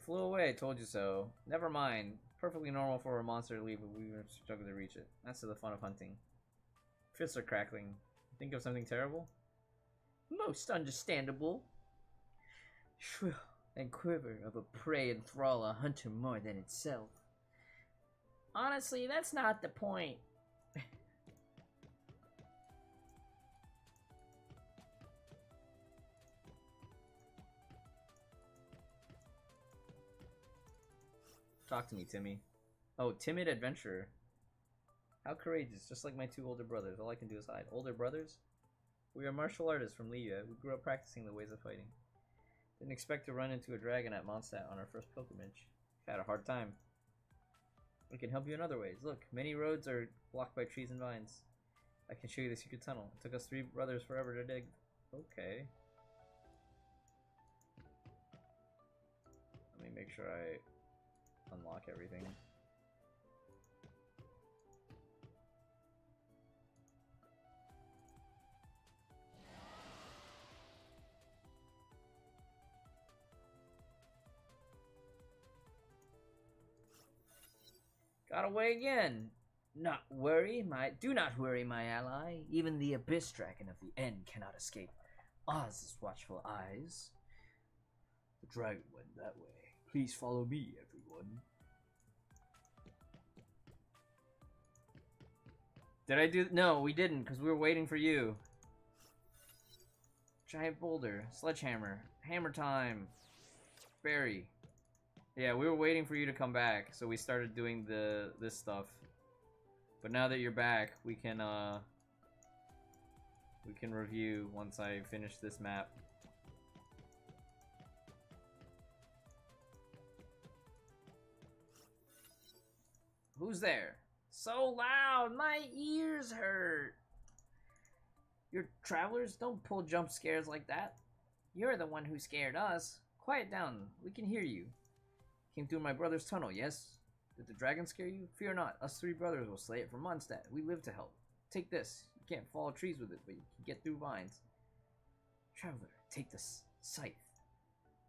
It flew away, told you so. Never mind. Perfectly normal for a monster to leave, but we were struggling to reach it. That's the fun of hunting. Fists are crackling. Think of something terrible? Most understandable. Shrill and quiver of a prey enthrall a hunter more than itself. Honestly, that's not the point. Talk to me, Timmy. Oh, timid adventurer. How courageous, just like my two older brothers. All I can do is hide. Older brothers? We are martial artists from Liyue. We grew up practicing the ways of fighting. Didn't expect to run into a dragon at Mondstadt on our first pilgrimage. Had a hard time. We can help you in other ways. Look, many roads are blocked by trees and vines. I can show you the secret tunnel. It took us three brothers forever to dig. Okay. Let me make sure I unlock everything. Got away again. Not worry, my do not worry, my ally. Even the abyss dragon of the end cannot escape Oz's watchful eyes. The dragon went that way. Please follow me, Did I do? No, we didn't, because we were waiting for you. Giant boulder, sledgehammer, hammer time, berry. Yeah, we were waiting for you to come back, so we started doing the this stuff. But now that you're back, we can uh we can review once I finish this map. Who's there? So loud, my ears hurt. Your travelers don't pull jump scares like that. You're the one who scared us. Quiet down, we can hear you. Came through my brother's tunnel, yes? Did the dragon scare you? Fear not, us three brothers will slay it for Mondstadt. We live to help. Take this. You can't fall trees with it, but you can get through vines. Traveler, take this scythe.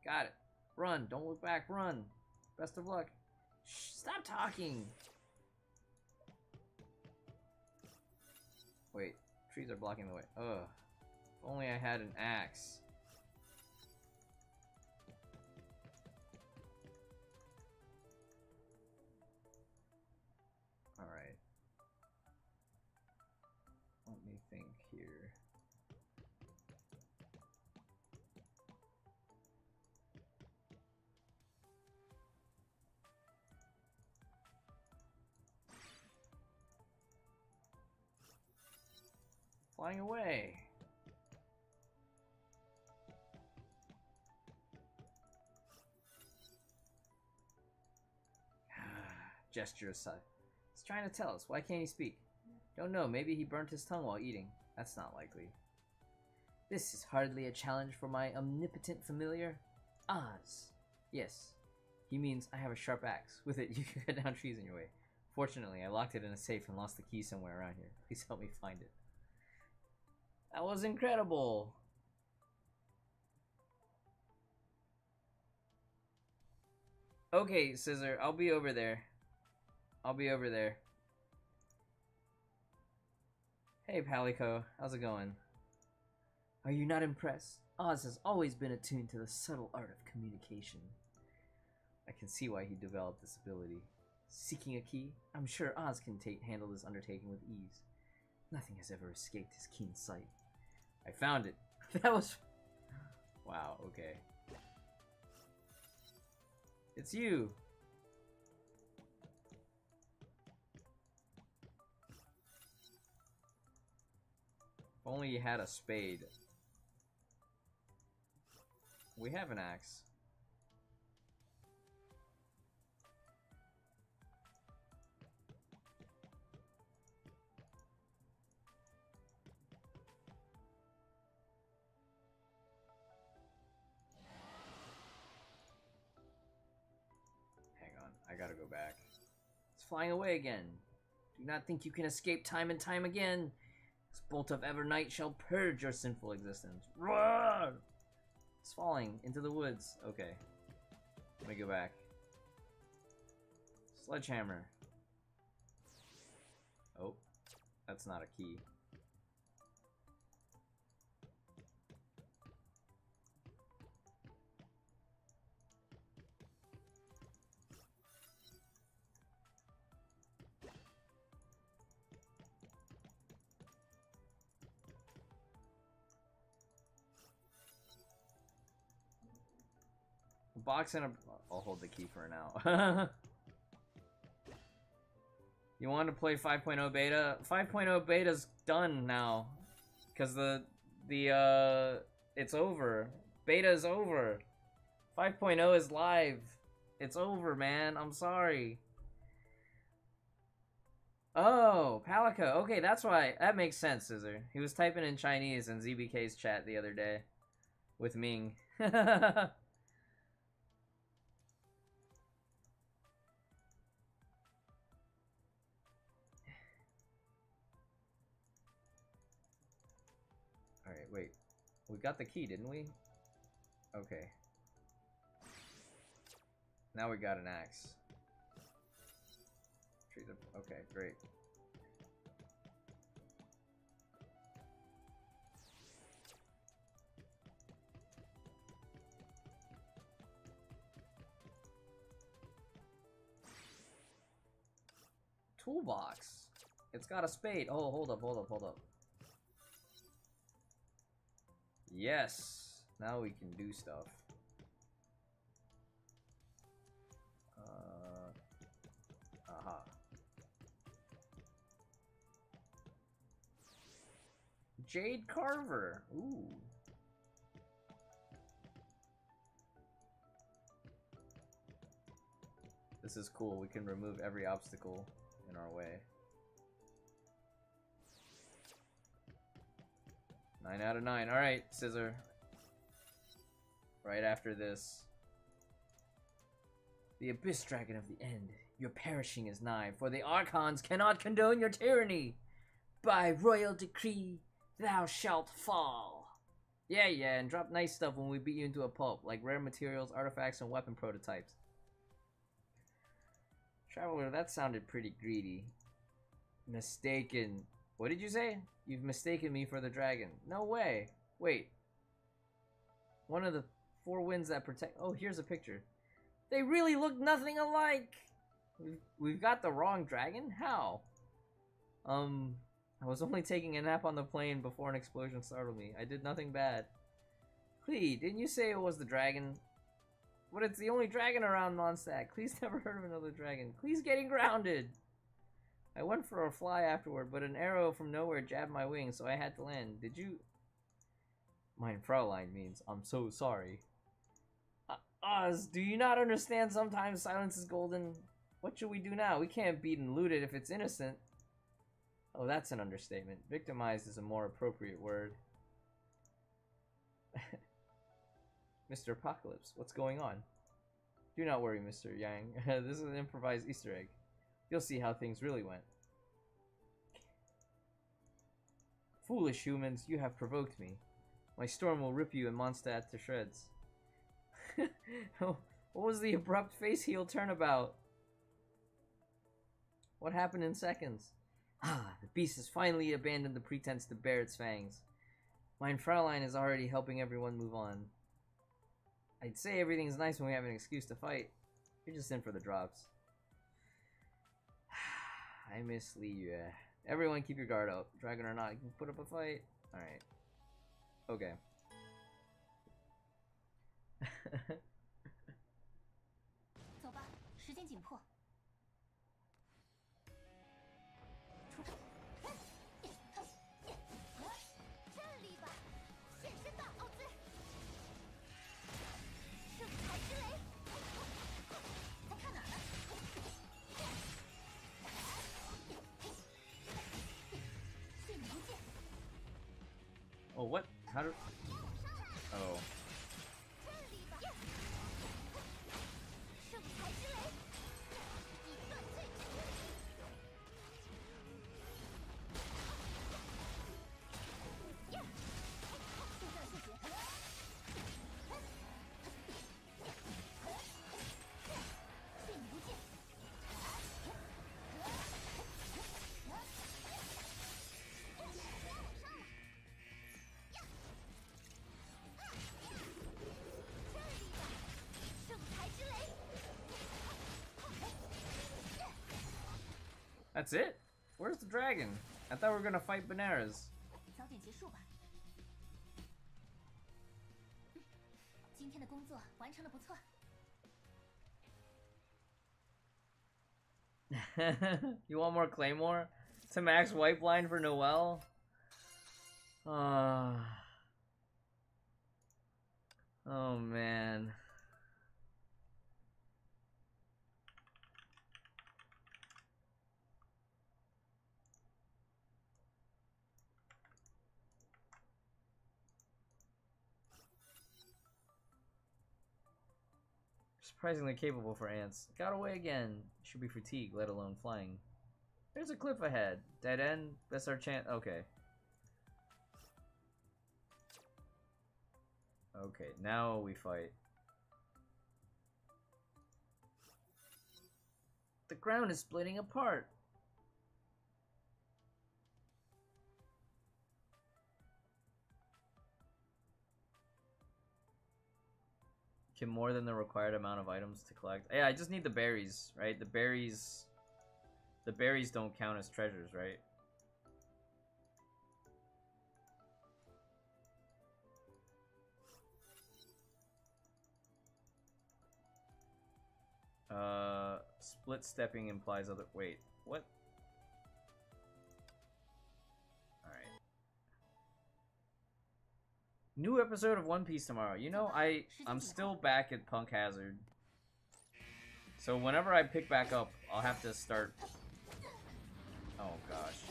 Got it. Run, don't look back, run. Best of luck. Shh, stop talking. Wait, trees are blocking the way. Ugh. If only I had an axe. Alright. Let me think here. Flying away! Gesture aside. He's trying to tell us. Why can't he speak? Don't know. Maybe he burnt his tongue while eating. That's not likely. This is hardly a challenge for my omnipotent familiar, Oz. Yes. He means I have a sharp axe. With it, you can cut down trees in your way. Fortunately, I locked it in a safe and lost the key somewhere around here. Please help me find it. That was incredible! Okay, Scissor, I'll be over there. I'll be over there. Hey, Palico. How's it going? Are you not impressed? Oz has always been attuned to the subtle art of communication. I can see why he developed this ability. Seeking a key? I'm sure Oz can handle this undertaking with ease. Nothing has ever escaped his keen sight. I found it. that was... Wow, okay. It's you! If only you had a spade. We have an axe. I gotta go back. It's flying away again. Do not think you can escape time and time again. This bolt of Evernight shall purge your sinful existence. Roar! It's falling into the woods. Okay. Let me go back. Sledgehammer. Oh, that's not a key. Box and a. I'll hold the key for now. you want to play 5.0 beta? 5.0 beta's done now, cause the the uh it's over. Beta's over. 5.0 is live. It's over, man. I'm sorry. Oh, Palico. Okay, that's why. That makes sense, Scissor. He was typing in Chinese in ZBK's chat the other day with Ming. wait. We got the key, didn't we? Okay. Now we got an axe. Treat the okay, great. Toolbox. It's got a spade. Oh, hold up, hold up, hold up. Yes. Now we can do stuff. Uh, aha. Jade Carver. Ooh. This is cool. We can remove every obstacle in our way. Nine out of nine. Alright, Scissor. Right after this. The Abyss Dragon of the End. Your perishing is nigh, for the Archons cannot condone your tyranny. By royal decree, thou shalt fall. Yeah, yeah, and drop nice stuff when we beat you into a pulp, like rare materials, artifacts, and weapon prototypes. Traveler, that sounded pretty greedy. Mistaken. What did you say? You've mistaken me for the dragon. No way. Wait. One of the four winds that protect. Oh, here's a picture. They really look nothing alike. We've, we've got the wrong dragon? How? Um, I was only taking a nap on the plane before an explosion startled me. I did nothing bad. Klee, didn't you say it was the dragon? But it's the only dragon around Mondstadt. Klee's never heard of another dragon. Klee's getting grounded. I went for a fly afterward, but an arrow from nowhere jabbed my wing, so I had to land. Did you... Mein Fraulein means, I'm so sorry. Uh, Oz, do you not understand sometimes silence is golden? What should we do now? We can't beat and loot it if it's innocent. Oh, that's an understatement. Victimized is a more appropriate word. Mr. Apocalypse, what's going on? Do not worry, Mr. Yang. this is an improvised Easter egg. You'll see how things really went. Foolish humans, you have provoked me. My storm will rip you and Mondstadt to shreds. what was the abrupt face heel turnabout? What happened in seconds? Ah, the beast has finally abandoned the pretense to bare its fangs. Mein Fraulein is already helping everyone move on. I'd say everything's nice when we have an excuse to fight. You're just in for the drops. I miss Lee. Yeah. Everyone keep your guard up. Dragon or not, you can put up a fight. Alright. Okay. How do... Oh. That's it? Where's the dragon? I thought we were gonna fight Banaras. you want more Claymore? To max wipe line for Noelle? Uh... Oh man. Surprisingly capable for ants. Got away again. Should be fatigued, let alone flying. There's a cliff ahead. Dead end? That's our chance. Okay. Okay, now we fight. The ground is splitting apart. More than the required amount of items to collect. Yeah, I just need the berries, right? The berries the berries don't count as treasures, right? Uh, split stepping implies other. Wait, what? New episode of One Piece tomorrow. You know, I I'm still back at Punk Hazard. So whenever I pick back up, I'll have to start. Oh gosh.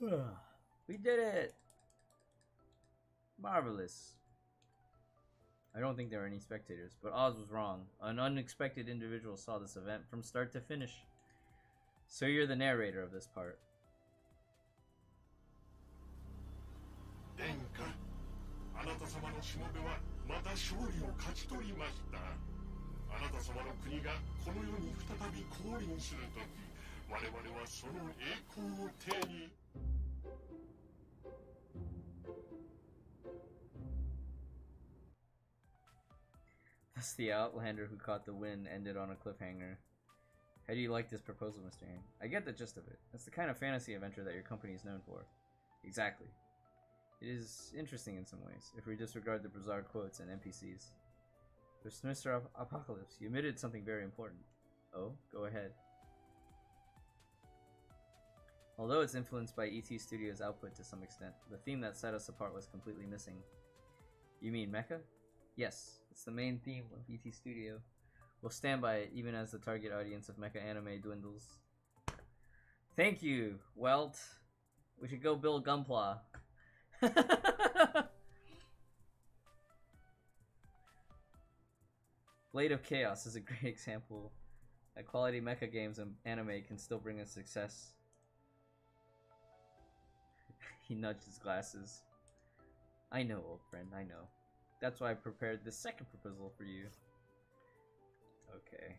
we did it! Marvelous. I don't think there were any spectators, but Oz was wrong. An unexpected individual saw this event from start to finish. So you're the narrator of this part. Thus the Outlander who caught the wind ended on a cliffhanger. How do you like this proposal, Mr. Yang? I get the gist of it. That's the kind of fantasy adventure that your company is known for. Exactly. It is interesting in some ways, if we disregard the bizarre quotes and NPCs. There's Mr. Ap- Apocalypse. You omitted something very important. Oh, go ahead. Although it's influenced by ET Studios' output to some extent, the theme that set us apart was completely missing. You mean Mecha? Yes, it's the main theme of ET Studio. We'll stand by it even as the target audience of mecha anime dwindles. Thank you, Welt. We should go build Gunpla. Blade of Chaos is a great example that quality mecha games and anime can still bring us success. he nudged his glasses. I know, old friend, I know. That's why I prepared the second proposal for you. Okay.